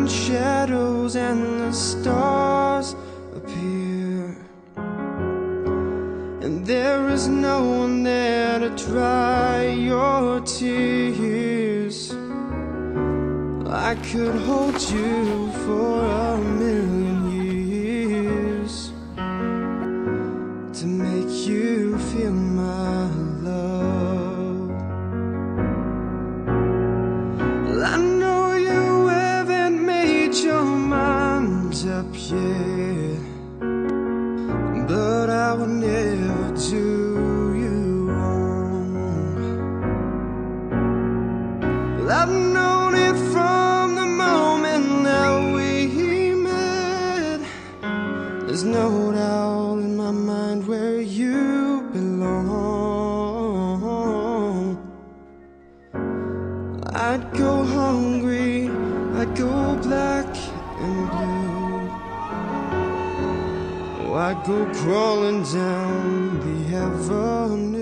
evening shadows and the stars appear. And there is no one there to dry your tears. I could hold you for But I will never do you wrong. I've known it from the moment that we met. There's no doubt in my mind where you belong. I'd go hungry, I'd go black and blue. I'd go crawling down the avenue.